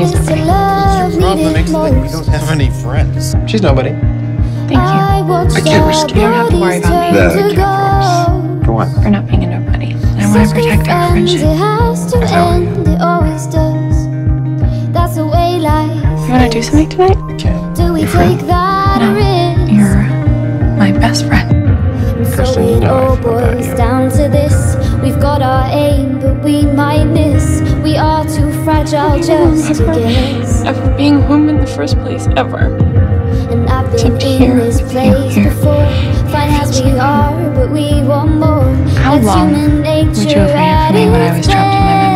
he's nobody. Your problem makes that we don't have any friends. She's nobody. Thank you. I can't risk You don't have to worry about me. That I can't promise. For what? For not being a nobody. I want to protect our friendship. You want to do something tonight? Can't. Do we Your friend? take that No. risk? You're my best friend. Kirsten, you so it know I all feel about you. down to this. We've got our aim, but we might miss. We are too fragile just to guess. Ever being home in the first place, ever. And I've been Except in here, this with place here. before. Fine as we are, but we want more. How That's long human nature would you have waited for me when I was trapped in my memory? memory?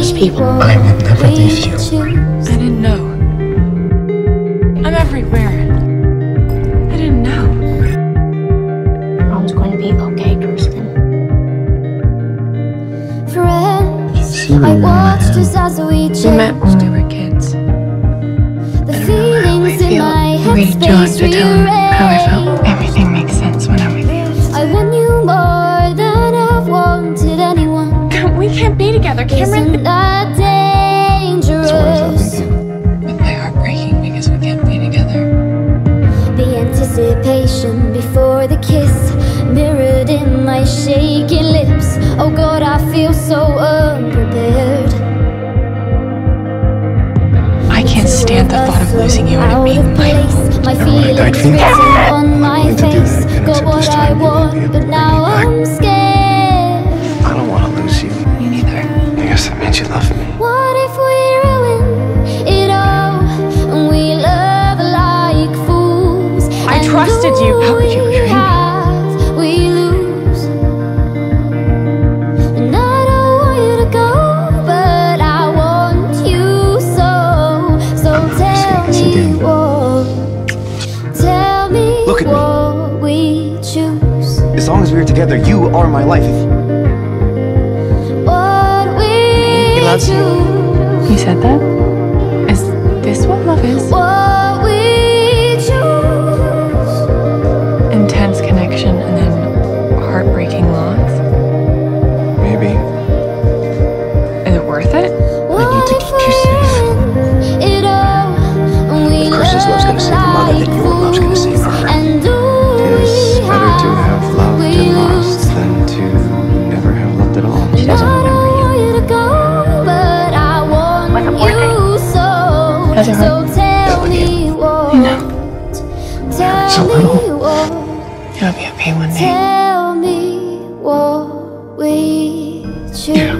Most people. I will never leave you. I didn't know. I'm everywhere. I didn't know. Mom's going to be okay, Kirsten. Friends, See I watched us as we We met changed. when we were kids. The I feelings in feel my read John to tell him how I felt. Kiss mirrored in my shaking lips. Oh God, I feel so unprepared. I can't stand the thought of losing you and it being my fault. My I feelings died for written on my wanted to do face. Got what this I time you won't be want, able but to bring now me back. I'm scared. I don't want to lose you. Me neither. I guess that means you love me. What if we ruin it all and we love like fools? I trusted you. How choose. As long as we're together, you are my life. What we He loves you. choose. You said that? Is this what love is? What we choose. Intense connection and then heartbreaking loss? Maybe. Is it worth it? What need to keep you safe. ruin it all and we If Kirsten's love's gonna save her mother, then your So hurt? tell me what. know. Tell so me little. what. It'll be okay one day. Tell me what we choose.